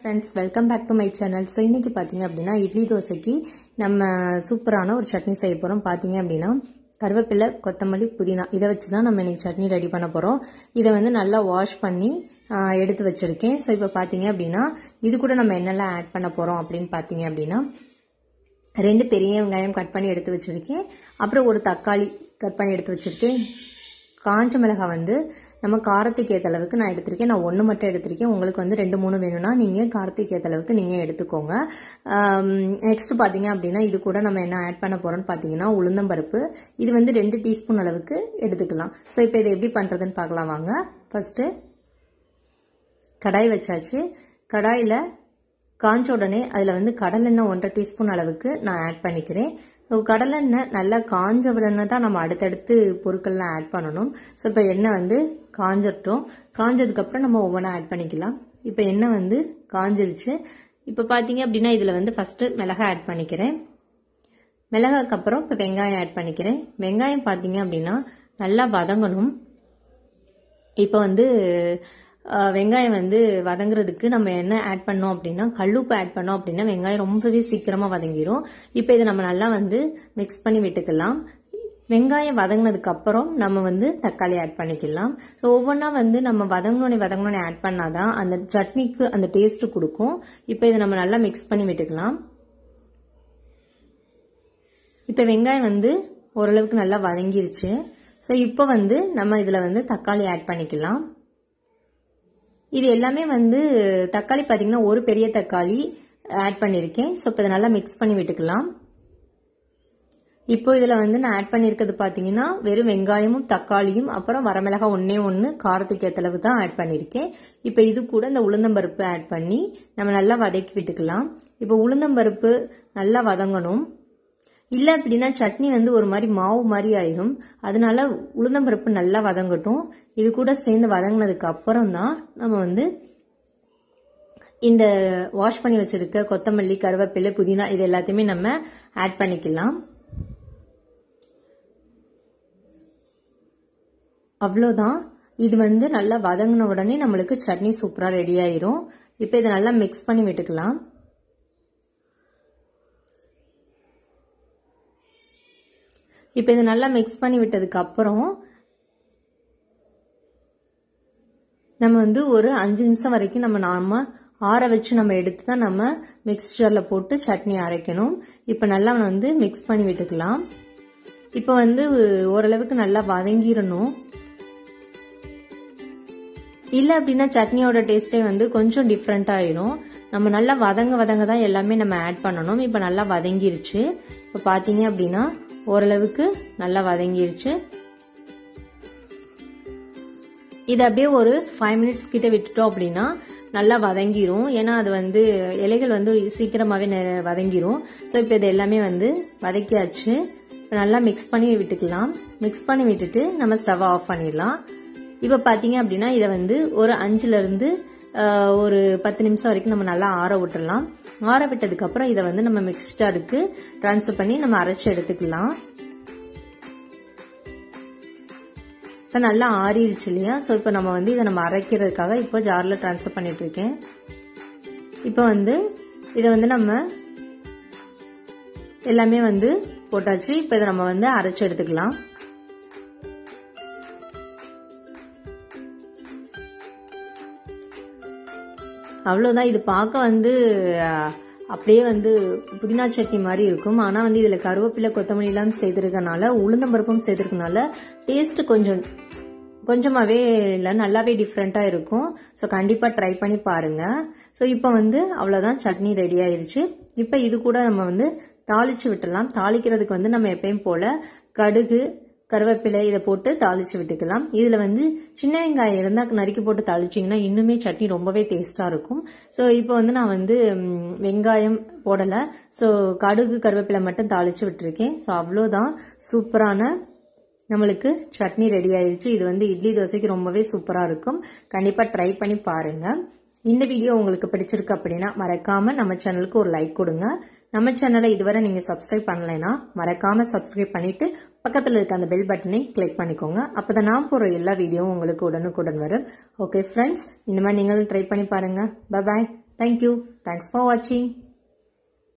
Friends welcome back to my channel so இன்றைக்கி பார்த்தீங்க அப்படின்னா இட்லி தோசைக்கு நம்ம சூப்பரான ஒரு சட்னி செய்ய போகிறோம் பார்த்தீங்க அப்படின்னா கருவேப்பிலை கொத்தமல்லி புதினா. இதை வச்சு தான் நம்ம இன்றைக்கி சட்னி ரெடி பண்ண போகிறோம் இதை வந்து நல்லா வாஷ் பண்ணி எடுத்து வச்சுருக்கேன். ஸோ இப்போ பார்த்தீங்க அப்படின்னா இது கூட நம்ம என்னெல்லாம் ஆட் பண்ண போகிறோம் அப்படின்னு பார்த்தீங்க அப்படின்னா ரெண்டு பெரிய வெங்காயம் கட் பண்ணி எடுத்து வச்சுருக்கேன். அப்புறம் ஒரு தக்காளி கட் பண்ணி எடுத்து வச்சுருக்கேன். காஞ்ச மிளகாய் வந்து நம்ம காரத்துக்கு ஏற்ற அளவுக்கு நான் எடுத்திருக்கேன். நான் ஒன்று மட்டும் எடுத்திருக்கேன். உங்களுக்கு வந்து ரெண்டு மூணு வேணும்னா நீங்கள் காரத்துக்கு ஏற்ற அளவுக்கு நீங்கள் எடுத்துக்கோங்க. நெக்ஸ்ட் பார்த்தீங்க அப்படின்னா இது கூட நம்ம என்ன ஆட் பண்ண போகிறோம்னு பார்த்தீங்கன்னா உளுந்தம்பருப்பு இது வந்து ரெண்டு டீஸ்பூன் அளவுக்கு எடுத்துக்கலாம். ஸோ இப்போ இதை எப்படி பண்ணுறதுன்னு பார்க்கலாம் வாங்க. ஃபஸ்ட்டு கடாய் வச்சாச்சு. கடாயில் காஞ்ச உடனே அதில் வந்து கடலெண்ணெய் ஒன்றரை டீஸ்பூன் அளவுக்கு நான் ஆட் பண்ணிக்கிறேன். ஸோ கடலெண்ணெய் நல்லா காஞ்ச உடனே தான் நம்ம அடுத்தடுத்து பொருட்கள்லாம் ஆட் பண்ணணும். ஸோ இப்போ எண்ணெய் வந்து காஞ்சிட்டோம் காஞ்சதுக்கப்புறம் நம்ம ஒவ்வொன்றா ஆட் பண்ணிக்கலாம். இப்போ எண்ணெய் வந்து காஞ்சிருச்சு. இப்போ பார்த்தீங்க அப்படின்னா இதில் வந்து ஃபஸ்ட்டு மிளகாய் ஆட் பண்ணிக்கிறேன். மிளகாய்க்கு அப்புறம் இப்போ வெங்காயம் ஆட் பண்ணிக்கிறேன். வெங்காயம் பார்த்தீங்க அப்படின்னா நல்லா வதங்கணும். இப்போ வந்து வெங்காயம் வந்து வதங்குறதுக்கு நம்ம என்ன ஆட் பண்ணோம் அப்படின்னா கல்லுப்பு ஆட் பண்ணோம் அப்படின்னா வெங்காயம் ரொம்பவே சீக்கிரமாக வதங்கிரும். இப்போ இதை நம்ம நல்லா வந்து மிக்ஸ் பண்ணி விட்டுக்கலாம். வெங்காயம் வதங்கினதுக்கு அப்புறம் நம்ம வந்து தக்காளி ஆட் பண்ணிக்கலாம். ஸோ ஒவ்வொன்றா வந்து நம்ம வதங்கினோடனே வதங்கினோடனே ஆட் பண்ணாதான் அந்த சட்னிக்கு அந்த டேஸ்ட் கொடுக்கும். இப்போ இதை நம்ம நல்லா மிக்ஸ் பண்ணி விட்டுக்கலாம். இப்போ வெங்காயம் வந்து ஓரளவுக்கு நல்லா வதங்கிருச்சு. ஸோ இப்போ வந்து நம்ம இதில் வந்து தக்காளி ஆட் பண்ணிக்கலாம். இது எல்லாமே வந்து தக்காளி பார்த்தீங்கன்னா ஒரு பெரிய தக்காளி ஆட் பண்ணியிருக்கேன் ஸோ இப்போ இதை நல்லா மிக்ஸ் பண்ணி விட்டுக்கலாம். இப்போ இதில் வந்து நான் ஆட் பண்ணியிருக்கிறது பார்த்தீங்கன்னா வெறும் வெங்காயமும் தக்காளியும் அப்புறம் வரமிளகாய் ஒன்றே ஒன்று காரத்துக்கு ஏற்றளவு தான் ஆட் பண்ணியிருக்கேன் இப்போ இது கூட இந்த உளுந்தம்பருப்பு ஆட் பண்ணி நம்ம நல்லா வதக்கி விட்டுக்கலாம். இப்போ உளுந்தம்பருப்பு நல்லா வதங்கணும். இல்லை அப்படின்னா சட்னி வந்து ஒரு மாதிரி மாவு மாதிரி ஆயிரும். அதனால உளுந்தம்பருப்பு நல்லா வதங்கட்டும். இது கூட சேர்ந்து வதங்கினதுக்கு அப்புறம் தான் நம்ம வந்து இந்த வாஷ் பண்ணி வச்சிருக்க கொத்தமல்லி கருவேப்பிலை புதினா இது எல்லாத்தையுமே நம்ம ஆட் பண்ணிக்கலாம். அவ்வளோதான் இது வந்து நல்லா வதங்கின உடனே நம்மளுக்கு சட்னி சூப்பராக ரெடி ஆயிரும். இப்போ இதை நல்லா மிக்ஸ் பண்ணி விட்டுக்கலாம். இப்போ இதை நல்லா மிக்ஸ் பண்ணி விட்டதுக்கப்புறம் நம்ம வந்து ஒரு அஞ்சு நிமிஷம் வரைக்கும் நம்ம நாம ஆற வச்சு நம்ம எடுத்து தான் நம்ம மிக்ஸ்சரில் போட்டு சட்னி அரைக்கணும். இப்போ நல்லா வந்து மிக்ஸ் பண்ணி விட்டுக்கலாம். இப்போ வந்து ஓரளவுக்கு நல்லா வதங்கிடணும் இல்லை அப்படின்னா சட்னியோட டேஸ்ட்டே வந்து கொஞ்சம் டிஃப்ரெண்ட் ஆயிடும் நம்ம நல்லா வதங்க வதங்க தான் எல்லாமே நம்ம ஆட் பண்ணணும். இப்போ நல்லா வதங்கிருச்சு. இப்போ பார்த்தீங்க அப்படின்னா ஓரளவுக்கு நல்லா வதங்கிருச்சு. இது அப்படியே ஒரு ஃபைவ் மினிட்ஸ் கிட்ட விட்டுட்டோம் அப்படின்னா நல்லா வதங்கிரும். ஏன்னா அது வந்து இலைகள் வந்து சீக்கிரமாகவே நெ- வதங்கிரும். ஸோ இப்போ இது எல்லாமே வந்து வதக்கியாச்சு. இப்போ நல்லா மிக்ஸ் பண்ணி விட்டுக்கலாம். மிக்ஸ் பண்ணி விட்டுட்டு நம்ம ஸ்டவ் ஆஃப் பண்ணிடலாம். இப்போ பார்த்தீங்க அப்படின்னா இதை வந்து ஒரு அஞ்சுலேருந்து ஒரு பத்து நிமிஷம் வரைக்கும் நம்ம நல்லா ஆற விட்டுடலாம் ஆற விட்டதுக்கு அப்புறம் இதை வந்து நம்ம மிக்ஸ்டருக்கு ட்ரான்ஸ்ஃபர் பண்ணி நம்ம அரைச்சி எடுத்துக்கலாம். இப்போ நல்லா ஆறிடுச்சு இல்லையா? ஸோ இப்போ நம்ம வந்து இதை நம்ம அரைக்கிறதுக்காக இப்போ ஜாரில் ட்ரான்ஸ்ஃபர் பண்ணிட்டு இருக்கேன். இப்போ வந்து இதை வந்து நம்ம எல்லாமே வந்து போட்டாச்சு. இப்போ இதை நம்ம வந்து அரைச்சி எடுத்துக்கலாம். அவ்வளோதான் இது பார்க்க வந்து அப்படியே வந்து புதினா சட்னி மாதிரி இருக்கும். ஆனால் வந்து இதில் கருவேப்பிலை கொத்தமல்லி எல்லாம் சேர்த்துருக்கனால உளுந்தம்பருப்பும் சேர்த்துருக்கனால டேஸ்ட் கொஞ்சம் கொஞ்சமாகவே இல்லை நல்லாவே டிஃப்ரெண்ட்டாக இருக்கும். ஸோ கண்டிப்பாக ட்ரை பண்ணி பாருங்கள் ஸோ இப்போ வந்து அவ்வளோதான் சட்னி ரெடி ஆயிடுச்சு இப்போ இது கூட நம்ம வந்து தாளிச்சு விட்டுடலாம். தாளிக்கிறதுக்கு வந்து நம்ம எப்பயும் போல் கடுகு கருவேப்பிலை இதை போட்டு தாளிச்சு விட்டுக்கலாம். இதில் வந்து சின்ன வெங்காயம் இருந்தால் நறுக்கி போட்டு தாளிச்சிங்கன்னா இன்னுமே சட்னி ரொம்பவே டேஸ்ட்டாக இருக்கும். ஸோ இப்போ வந்து நான் வந்து வெங்காயம் போடலை. ஸோ கடுகு கருவேப்பிலை மட்டும் தாளிச்சு விட்டுருக்கேன். ஸோ அவ்வளோதான். சூப்பரான நம்மளுக்கு சட்னி ரெடி ஆயிடுச்சு இது வந்து இட்லி தோசைக்கு ரொம்பவே சூப்பராக இருக்கும். கண்டிப்பாக ட்ரை பண்ணி பாருங்கள் இந்த வீடியோ உங்களுக்கு பிடிச்சிருக்கு அப்படின்னா மறக்காமல் நம்ம சேனலுக்கு ஒரு லைக் கொடுங்க. நம்ம சேனலை இதுவரை நீங்கள் சப்ஸ்கிரைப் பண்ணலைன்னா மறக்காமல் சப்ஸ்கிரைப் பண்ணிவிட்டு பக்கத்தில் இருக்க அந்த பெல் பட்டனை கிளிக் பண்ணிக்கோங்க. அப்போ தான் நான் போகிற எல்லா வீடியோவும் உங்களுக்கு உடனுக்குடன் வரும். ஓகே ஃப்ரெண்ட்ஸ் இந்த மாதிரி நீங்களும் ட்ரை பண்ணி பாருங்கள் பாய் தேங்க்யூ தேங்க்ஸ் ஃபார் வாட்சிங்